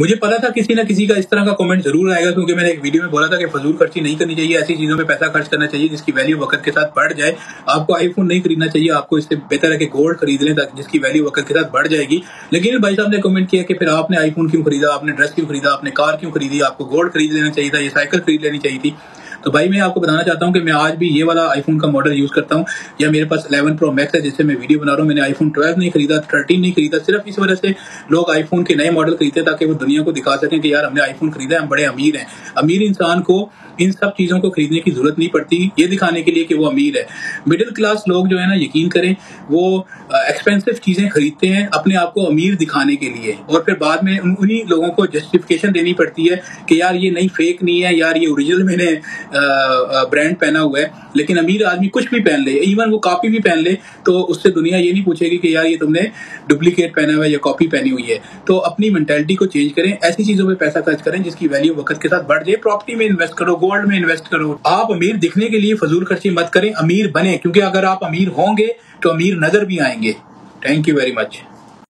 मुझे पता था किसी ना किसी का इस तरह का कमेंट ज़रूर आएगा, क्योंकि मैंने एक वीडियो में बोला था कि फजूल खर्ची नहीं करनी चाहिए, ऐसी चीज़ों में पैसा खर्च करना चाहिए जिसकी वैल्यू वक्त के साथ बढ़ जाए। आपको आईफोन नहीं खरीदना चाहिए, आपको इससे बेहतर है कि गोल्ड खरीद लें ताकि जिसकी वैल्यू वक्त के साथ बढ़ जाएगी। लेकिन भाई साहब ने कमेंट किया कि फिर आपने आईफोन क्यों खरीदा, आपने ड्रेस क्यों खरीदा, आपने कार क्यों खरीदी, आपको गोल्ड खरीद लेना चाहिए था, ये साइकिल खरीद लेनी चाहिए थी। तो भाई, मैं आपको बताना चाहता हूँ कि मैं आज भी ये वाला आईफोन का मॉडल यूज़ करता हूँ। या मेरे पास 11 प्रो मैक्स है, जिससे मैं वीडियो बना रहा हूँ। मैंने आईफोन 12 नहीं खरीदा 13 नहीं खरीदा, सिर्फ़ इस वजह से लोग आईफोन के नए मॉडल खरीदते ताकि वो दुनिया को दिखा सकें कि यार हमने आईफोन खरीदा हम बड़े अमीर हैं। अमीर इंसान को इन सब चीज़ों को खरीदने की ज़रूरत नहीं पड़ती। ये दिखाने के लिए कि वो अमीर है। मिडिल क्लास लोग जो है ना, यकीन करें, वो एक्सपेंसिव चीज़ें खरीदते हैं अपने आप को अमीर दिखाने के लिए। और फिर बाद में उन्हीं लोगों को जस्टिफिकेशन देनी पड़ती है कि यार ये नहीं फेक नहीं है, यार ये ओरिजिनल मैंने ब्रांड पहना हुआ है। लेकिन अमीर आदमी कुछ भी पहन ले इवन वो कॉपी भी पहन ले तो उससे दुनिया ये नहीं पूछेगी कि यार ये तुमने डुप्लीकेट पहना हुआ है या कॉपी पहनी हुई है। तो अपनी मेंटेलिटी को चेंज करें, ऐसी चीज़ों पर पैसा खर्च करें जिसकी वैल्यू वक्त के साथ बढ़ जाए। प्रॉपर्टी में इन्वेस्ट करो गोल्ड में इन्वेस्ट करो। आप अमीर दिखने के लिए फजूल खर्ची मत करें, अमीर बने, क्योंकि अगर आप अमीर होंगे तो अमीर नज़र भी आएँगे। Thank you very much